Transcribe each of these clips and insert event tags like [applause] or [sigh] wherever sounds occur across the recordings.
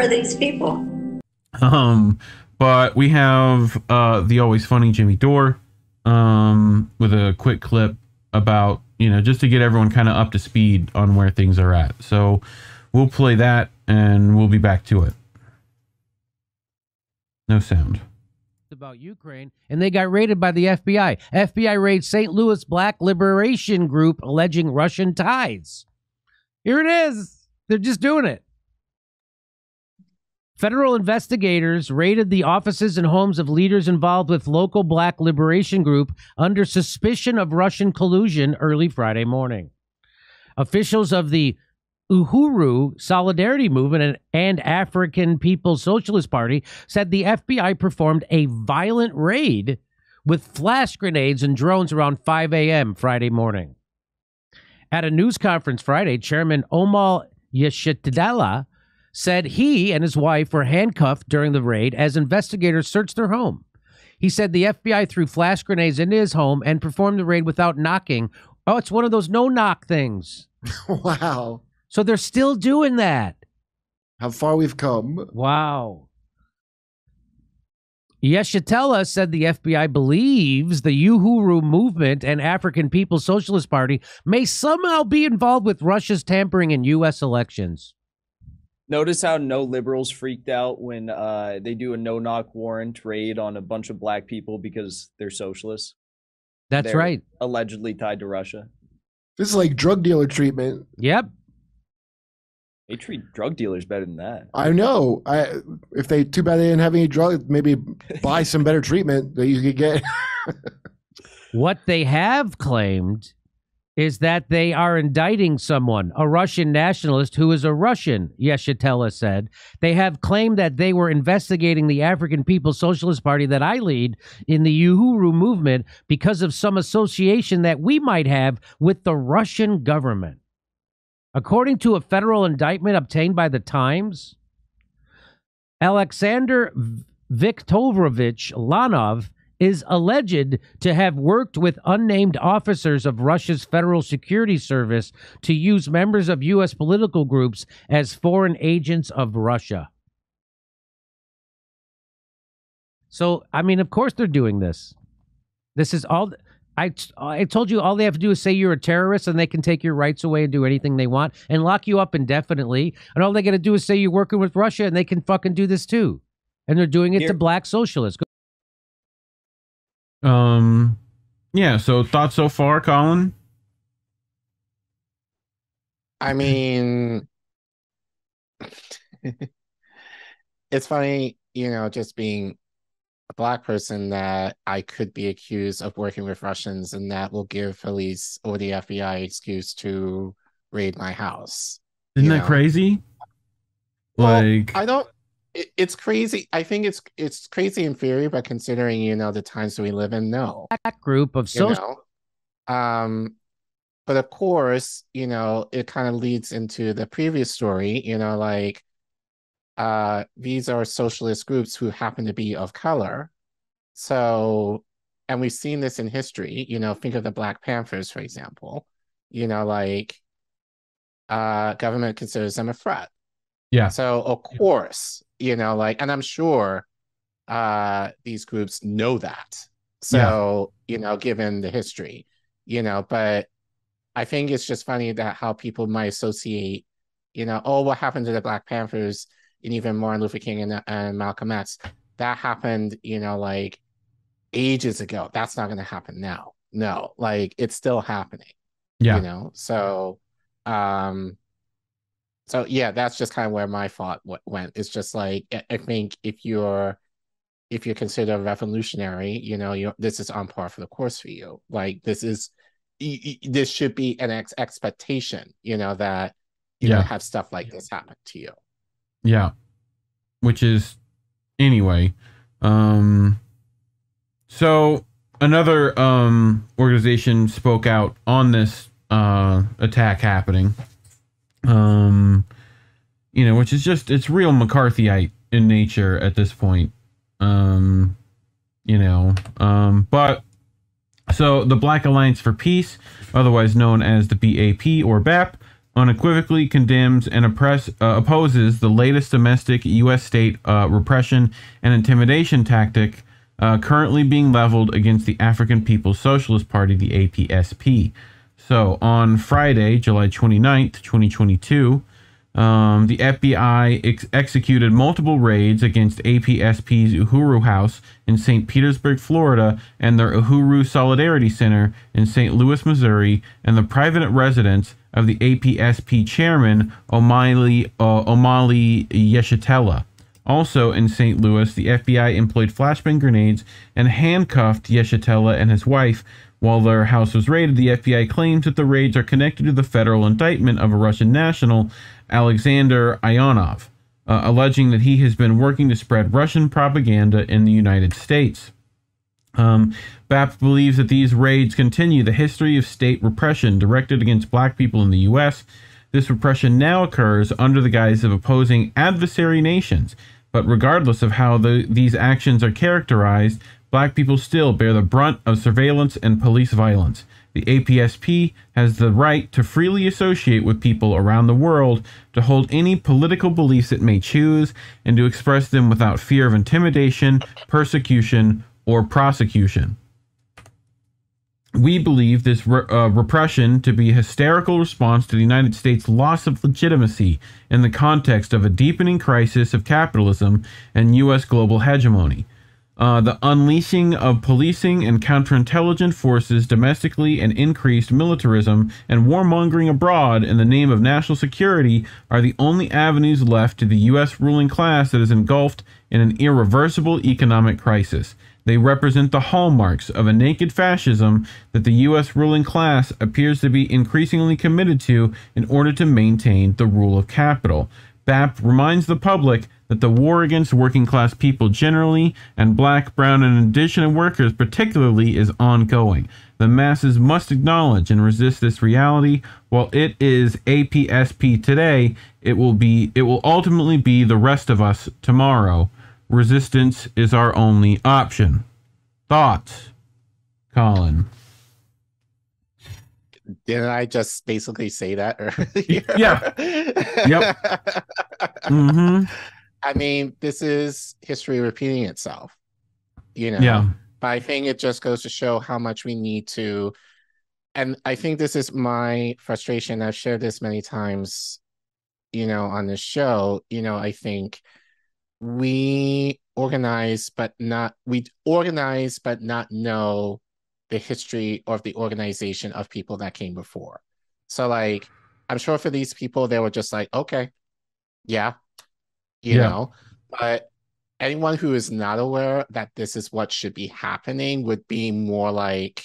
are these people? Um, but we have uh, the always funny Jimmy Dore um, with a quick clip about, you know, just to get everyone kind of up to speed on where things are at. So we'll play that and we'll be back to it. No sound. About Ukraine, and they got raided by the FBI. FBI raids St. Louis Black Liberation Group alleging Russian ties. Here it is. They're just doing it. Federal investigators raided the offices and homes of leaders involved with local black liberation group under suspicion of Russian collusion early Friday morning. Officials of the Uhuru Solidarity Movement and, African People's Socialist Party said the FBI performed a violent raid with flash grenades and drones around 5 a.m. Friday morning. At a news conference Friday, Chairman Omali Yeshitela said he and his wife were handcuffed during the raid as investigators searched their home. He said the FBI threw flash grenades into his home and performed the raid without knocking. Oh, it's one of those no knock things. [laughs] wow. So they're still doing that. How far we've come. Wow. Yeshitela said the FBI believes the Uhuru movement and African People's Socialist Party may somehow be involved with Russia's tampering in U.S. elections. Notice how no liberals freaked out when uh, they do a no knock warrant raid on a bunch of black people because they're socialists. That's They're right. Allegedly tied to Russia. This is like drug dealer treatment. Yep. They treat drug dealers better than that. I know. I if they too bad they didn't have any drug, maybe [laughs] buy some better treatment that you could get. [laughs] What they have claimed is that they are indicting someone, a Russian nationalist who is a Russian, Yeshitela said. They have claimed that they were investigating the African People's Socialist Party that I lead in the Uhuru movement because of some association that we might have with the Russian government. According to a federal indictment obtained by the Times, Alexander Viktorovich Ionov is alleged to have worked with unnamed officers of Russia's Federal Security Service to use members of U.S. political groups as foreign agents of Russia. So, I mean, of course they're doing this. This is all. I, I told you all they have to do is say you're a terrorist and they can take your rights away and do anything they want and lock you up indefinitely. And all they got to do is say you're working with Russia and they can fucking do this too. And they're doing it Here- to black socialists. Um, yeah. So thoughts so far, Collin? I mean, [laughs] it's funny, you know, just being a black person that I could be accused of working with Russians, and that will give police or the FBI excuse to raid my house. Isn't that know. crazy? Well, Like, I don't. It, it's crazy. I think it's it's crazy in theory, but considering you know the times that we live in, no. Black group of you social. know um but of course you know it kind of leads into the previous story you know like uh these are socialist groups who happen to be of color so and we've seen this in history you know think of the black panthers for example you know like uh government considers them a threat yeah. so of course, you know, like, and I'm sure uh these groups know that. So, you know, given the history, you know, but I think it's just funny that how people might associate, you know, oh, what happened to the Black Panthers and even Martin Luther King and, and Malcolm X? That happened, you know, like ages ago. That's not going to happen now. No, like it's still happening Yeah. you know so um so yeah that's just kind of where my thought w- went it's just like I- think if you're if you're considered revolutionary you know you this is on par for the course for you like this is this should be an ex- expectation you know that you know Yeah. have stuff like this happen to you Yeah. Which is anyway. Um so another um organization spoke out on this uh attack happening. Um you know, which is just it's real McCarthyite in nature at this point. Um you know, um but so the Black Alliance for Peace, otherwise known as the BAP or BAP, unequivocally condemns and oppress, uh, opposes the latest domestic U.S. state uh, repression and intimidation tactic uh, currently being leveled against the African People's Socialist Party, the APSP. So on Friday, July 29th, 2022, um, the FBI ex- executed multiple raids against APSP's Uhuru House in St. Petersburg, Florida, and their Uhuru Solidarity Center in St. Louis, Missouri, and the private residence of the APSP chairman, Omali, uh, Omali Yeshitela. Also in St. Louis, the FBI employed flashbang grenades and handcuffed Yeshitela and his wife. While their house was raided, the FBI claims that the raids are connected to the federal indictment of a Russian national, Alexander Ionov, uh, alleging that he has been working to spread Russian propaganda in the United States. Um, BAP believes that these raids continue the history of state repression directed against black people in the U.S. This repression now occurs under the guise of opposing adversary nations, but regardless of how the, these actions are characterized, black people still bear the brunt of surveillance and police violence. The APSP has the right to freely associate with people around the world, to hold any political beliefs it may choose, and to express them without fear of intimidation, persecution, or prosecution. We believe this re- uh, repression to be a hysterical response to the United States' loss of legitimacy in the context of a deepening crisis of capitalism and U.S. global hegemony. Uh, the unleashing of policing and counterintelligence forces domestically and increased militarism and warmongering abroad in the name of national security are the only avenues left to the U.S. ruling class that is engulfed in an irreversible economic crisis. They represent the hallmarks of a naked fascism that the U.S. ruling class appears to be increasingly committed to in order to maintain the rule of capital. BAP reminds the public that the war against working class people generally and black, brown, and indigenous workers particularly is ongoing. The masses must acknowledge and resist this reality. While it is APSP today, it will be it will ultimately be the rest of us tomorrow. Resistance is our only option. Thoughts, Collin? Didn't I just basically say that earlier? Yeah. Yep. [laughs] Mm-hmm. I mean, this is history repeating itself. You know. Yeah. But I think it just goes to show how much we need to and I think this is my frustration. I've shared this many times, you know, on the show. You know, I think we organize but not we organize but not know the history of the organization of people that came before. So like I'm sure for these people they were just like, okay, yeah, you Yeah. know, but anyone who is not aware that this is what should be happening would be more like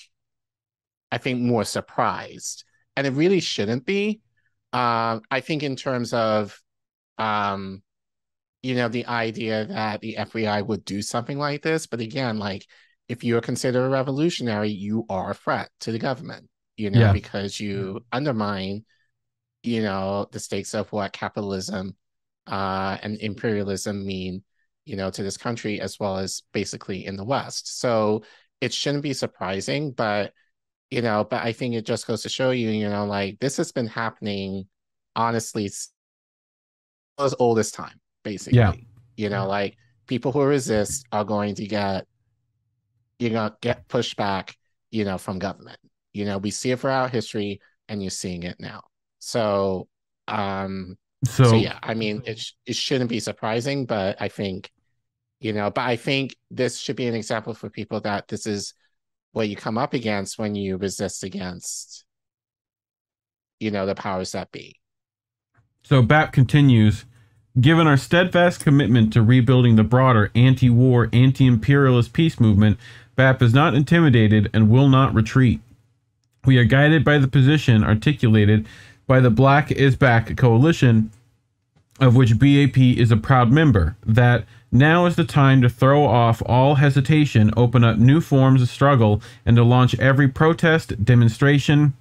I think more surprised. And it really shouldn't be. Um, I think in terms of um you know, the idea that the FBI would do something like this. But again, like if you're considered a revolutionary, you are a threat to the government, you know, Yeah. because you undermine, you know, the stakes of what capitalism uh, and imperialism mean, you know, to this country as well as basically in the West. So it shouldn't be surprising, but you know, but I think it just goes to show you, you know, like this has been happening honestly as old as time, basically. Yeah. You know, like people who resist are going to get, you know, get pushed back, you know, from government. You know, we see it throughout history and you're seeing it now. So, um, So, so yeah, I mean, it sh- it shouldn't be surprising, but I think, you know, but I think this should be an example for people that this is what you come up against when you resist against, you know, the powers that be. So BAP continues Given our steadfast commitment to rebuilding the broader anti war, anti imperialist peace movement, BAP is not intimidated and will not retreat. We are guided by the position articulated by the Black is Back coalition, of which BAP is a proud member, that now is the time to throw off all hesitation, open up new forms of struggle, and to launch every protest, demonstration,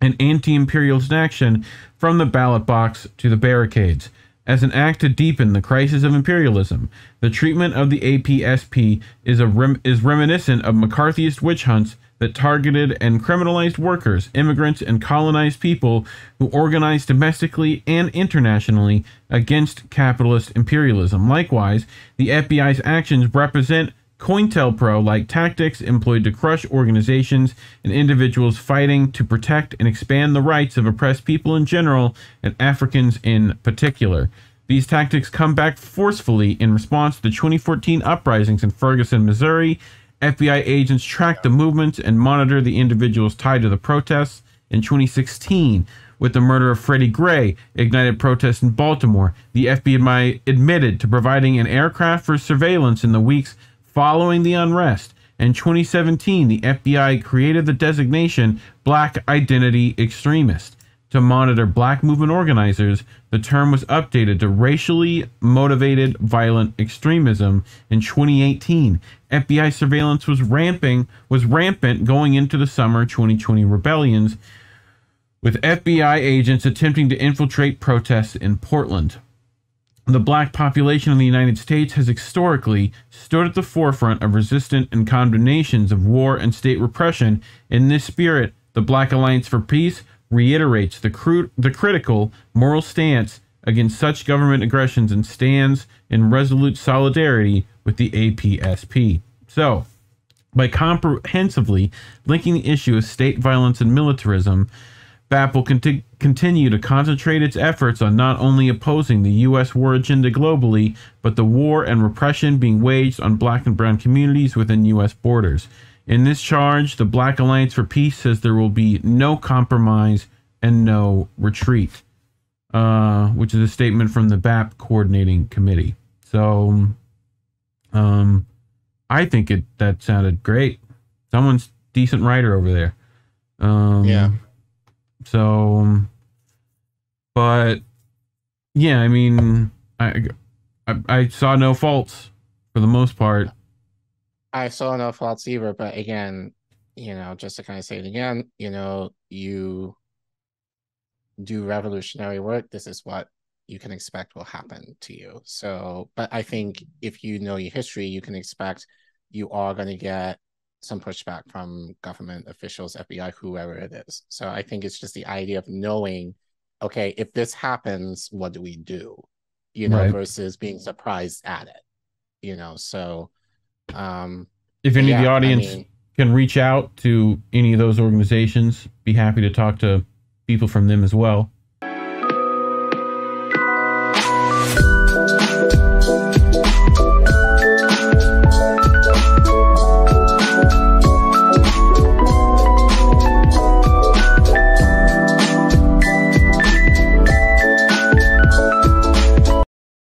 and anti imperialist action from the ballot box to the barricades. As an act to deepen the crisis of imperialism, the treatment of the APSP is, rem- is reminiscent of McCarthyist witch hunts that targeted and criminalized workers, immigrants, and colonized people who organized domestically and internationally against capitalist imperialism. Likewise, the FBI's actions represent COINTELPRO like tactics employed to crush organizations and individuals fighting to protect and expand the rights of oppressed people in general and Africans in particular. These tactics come back forcefully in response to the 2014 uprisings in Ferguson, Missouri. FBI agents tracked the movements and monitored the individuals tied to the protests. In 2016, with the murder of Freddie Gray, ignited protests in Baltimore. The FBI admitted to providing an aircraft for surveillance in the weeks following the unrest. In 2017, the FBI created the designation Black Identity Extremist to monitor black movement organizers. The term was updated to racially motivated violent extremism in 2018. FBI surveillance was ramping was rampant going into the summer 2020 rebellions with FBI agents attempting to infiltrate protests in Portland the black population of the United States has historically stood at the forefront of resistance and condemnations of war and state repression. In this spirit, the Black Alliance for Peace reiterates the, cru- the critical moral stance against such government aggressions and stands in resolute solidarity with the APSP. So, by comprehensively linking the issue of state violence and militarism, BAP will conti- continue to concentrate its efforts on not only opposing the U.S. war agenda globally, but the war and repression being waged on black and brown communities within U.S. borders. In this charge, the Black Alliance for Peace says there will be no compromise and no retreat, uh, which is a statement from the BAP Coordinating Committee. So, um, I think it that sounded great. Someone's decent writer over there. Um, Yeah. So, but yeah, I mean, I, I I saw no faults for the most part. I saw no faults either, but again, you know, just to kind of say it again, you know, you do revolutionary work, this is what you can expect will happen to you. So, but I think if you know your history, you can expect you are going to get some pushback from government officials, FBI, whoever it is. So I think it's just the idea of knowing, okay, if this happens, what do we do? You know, Right. versus being surprised at it. You know, so um If any of the yeah, I audience mean- can reach out to any of those organizations, be happy to talk to people from them as well.